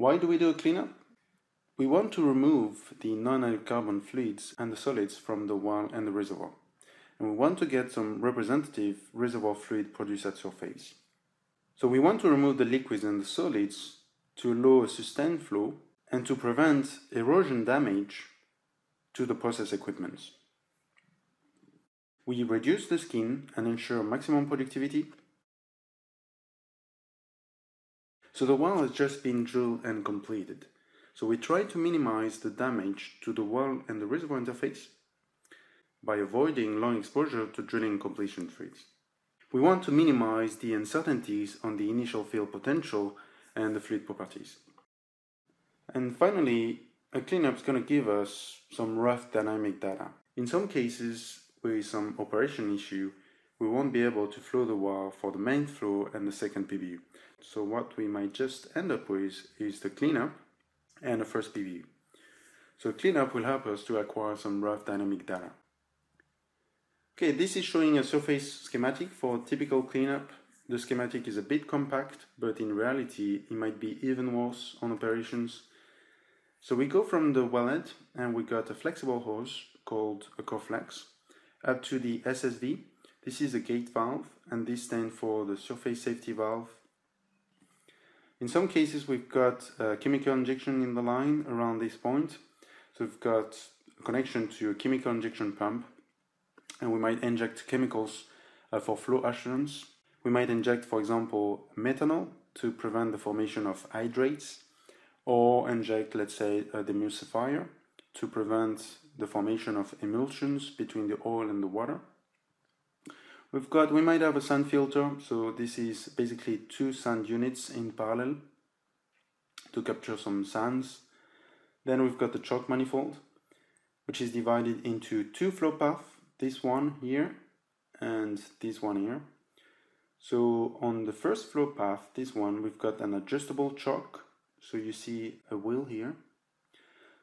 Why do we do a cleanup? We want to remove the non-hydrocarbon fluids and the solids from the well and the reservoir. And we want to get some representative reservoir fluid produced at surface. So we want to remove the liquids and the solids to a sustained flow and to prevent erosion damage to the process equipment. We reduce the skin and ensure maximum productivity. So the well has just been drilled and completed. So we try to minimize the damage to the well and the reservoir interface by avoiding long exposure to drilling completion fluids. We want to minimize the uncertainties on the initial field potential and the fluid properties. And finally, a cleanup is going to give us some rough dynamic data. In some cases, with some operation issue, we won't be able to flow the well for the main flow and the second PBU. So what we might just end up with is the cleanup and the first PBU. So cleanup will help us to acquire some rough dynamic data. Okay, this is showing a surface schematic for typical cleanup. The schematic is a bit compact, but in reality it might be even worse on operations. So we go from the wellhead and we got a flexible hose called a Coflex up to the SSV. This is a gate valve and this stands for the surface safety valve in some cases, we've got a chemical injection in the line around this point. So we've got a connection to a chemical injection pump, and we might inject chemicals uh, for flow assurance. We might inject, for example, methanol to prevent the formation of hydrates, or inject, let's say, a demulsifier to prevent the formation of emulsions between the oil and the water. We've got, we might have a sand filter, so this is basically two sand units in parallel to capture some sands. Then we've got the choke manifold, which is divided into two flow paths, this one here and this one here. So on the first flow path, this one, we've got an adjustable choke. So you see a wheel here.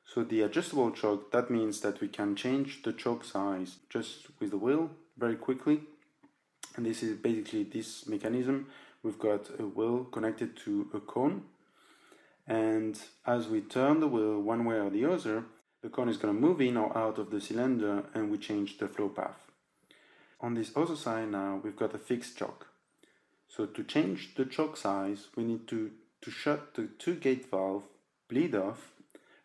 So the adjustable choke, that means that we can change the choke size just with the wheel very quickly and this is basically this mechanism. We've got a wheel connected to a cone. And as we turn the wheel one way or the other the cone is going to move in or out of the cylinder and we change the flow path. On this other side now we've got a fixed choke. So to change the choke size we need to to shut the two gate valve bleed off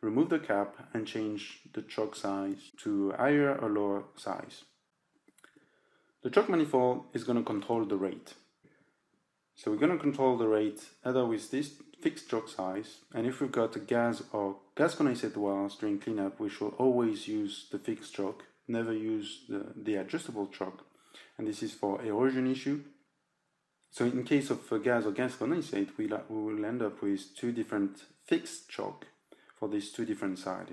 remove the cap and change the choke size to higher or lower size the choke manifold is going to control the rate. So we're going to control the rate either with this fixed choke size, and if we've got a gas or gas condensate wells during cleanup, we should always use the fixed choke, never use the, the adjustable choke. And this is for erosion issue. So in case of a gas or gas condensate, we, we will end up with two different fixed choke for these two different sides.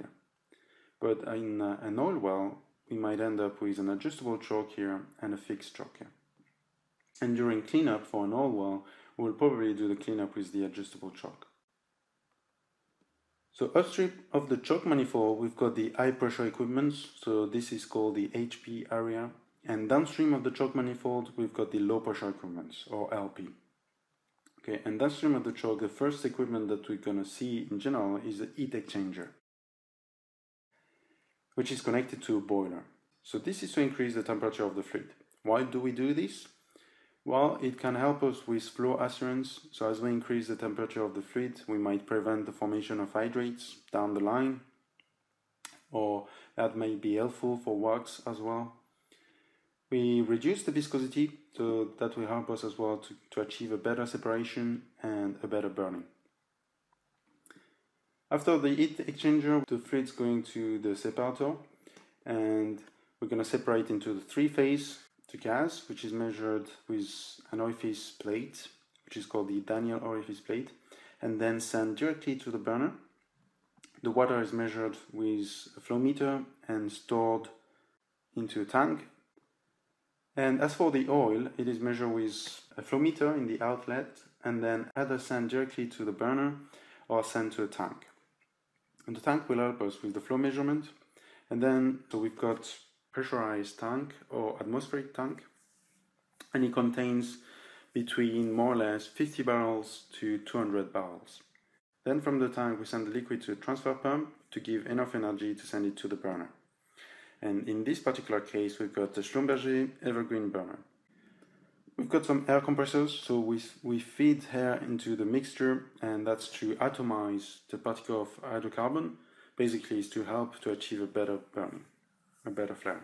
But in uh, an oil well, we might end up with an adjustable choke here and a fixed choke here. And during cleanup for an oil well, we will probably do the cleanup with the adjustable choke. So upstream of the choke manifold, we've got the high pressure equipment. So this is called the HP area. And downstream of the choke manifold, we've got the low pressure equipment or LP. Okay, and downstream of the choke, the first equipment that we're gonna see in general is the heat exchanger which is connected to a boiler. So this is to increase the temperature of the fluid. Why do we do this? Well, it can help us with flow assurance. So as we increase the temperature of the fluid, we might prevent the formation of hydrates down the line, or that may be helpful for wax as well. We reduce the viscosity, so that will help us as well to, to achieve a better separation and a better burning. After the heat exchanger, the fluid's going to the separator and we're going to separate into the three phase to gas, which is measured with an orifice plate, which is called the Daniel orifice plate, and then sent directly to the burner. The water is measured with a flow meter and stored into a tank. And as for the oil, it is measured with a flow meter in the outlet and then either sent directly to the burner or sent to a tank. And the tank will help us with the flow measurement. And then, so we've got pressurized tank or atmospheric tank, and it contains between more or less 50 barrels to 200 barrels. Then from the tank we send the liquid to a transfer pump to give enough energy to send it to the burner. And in this particular case we've got the Schlumberger Evergreen burner. We've got some air compressors, so we, we feed air into the mixture and that's to atomize the particle of hydrocarbon. Basically is to help to achieve a better burning, a better flaring.